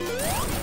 Yeah.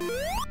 Woo!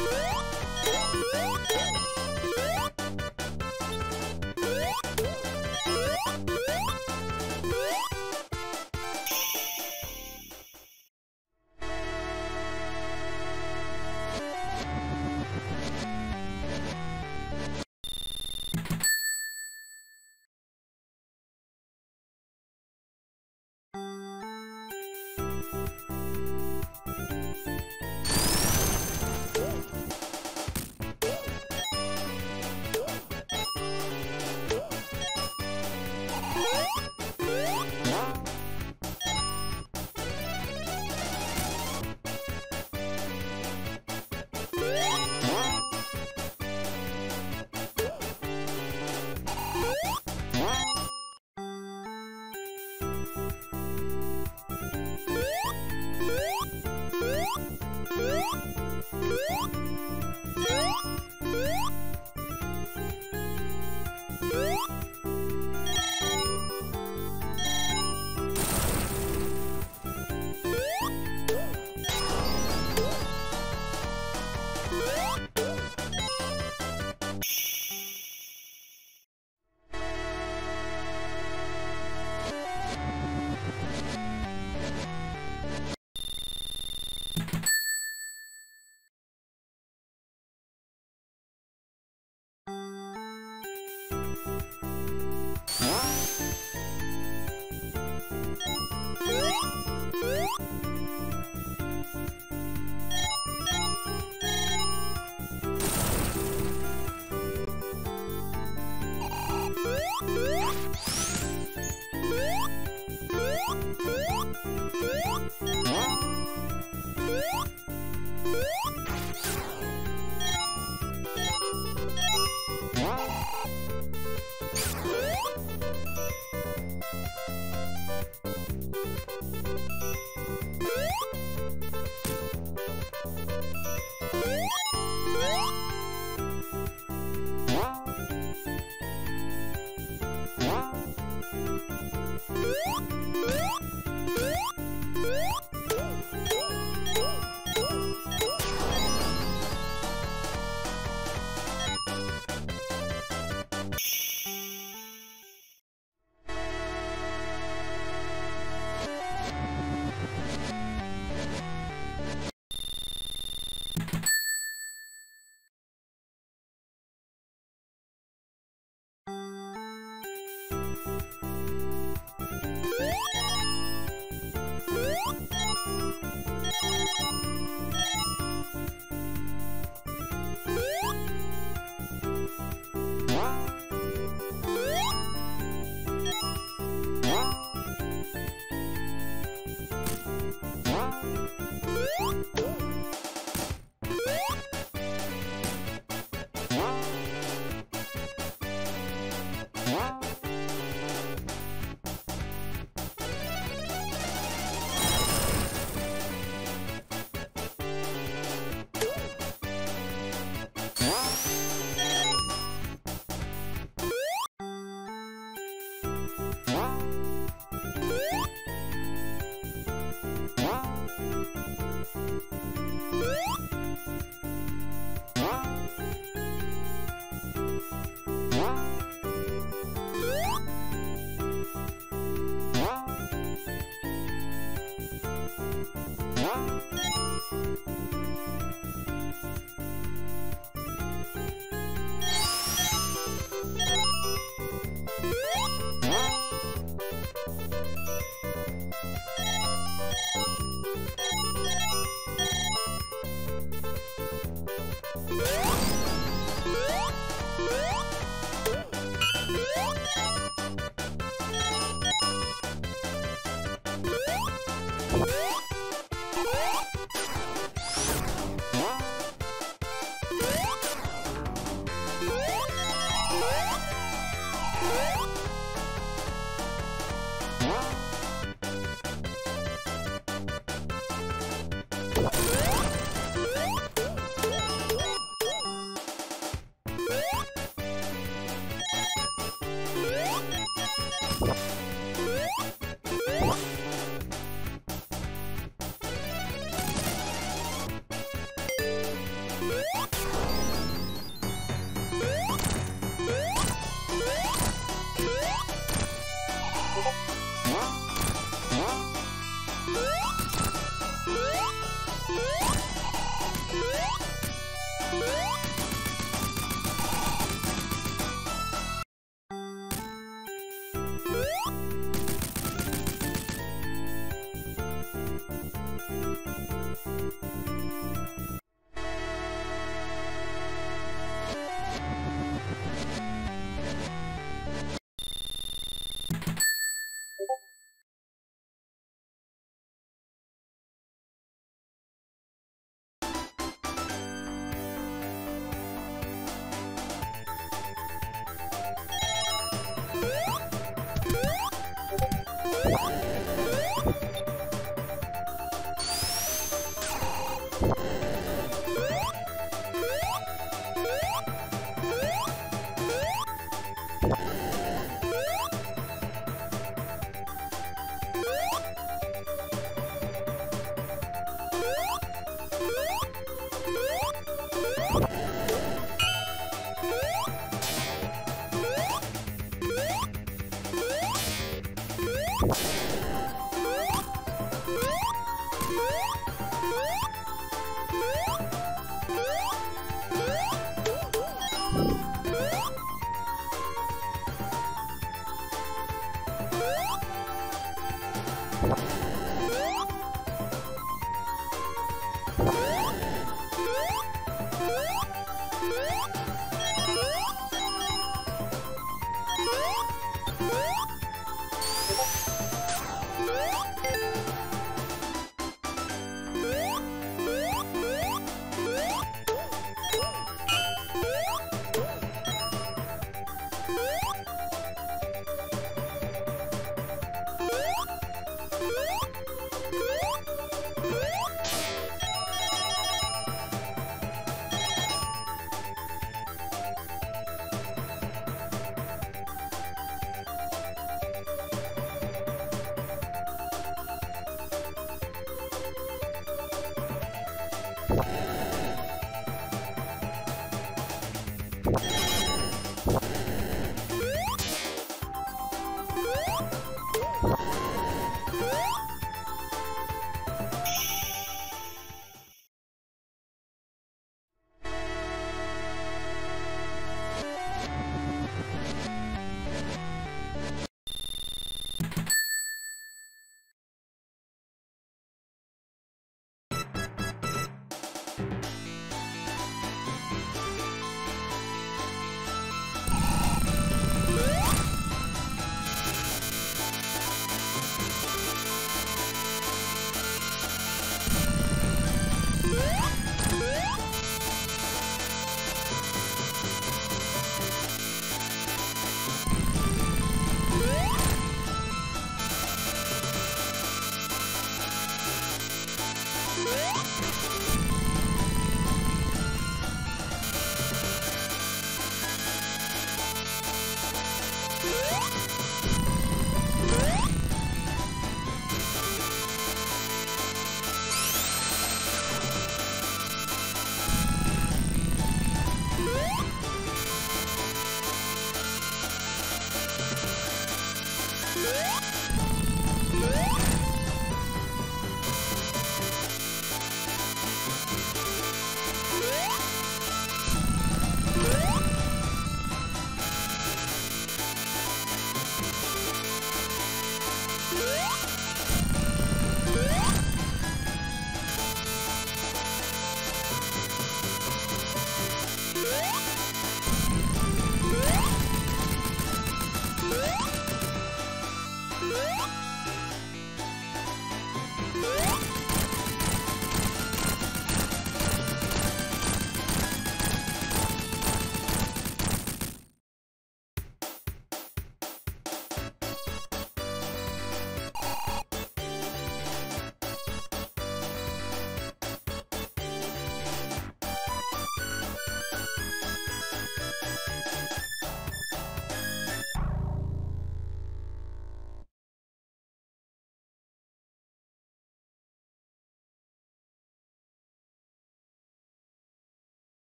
Woo! Música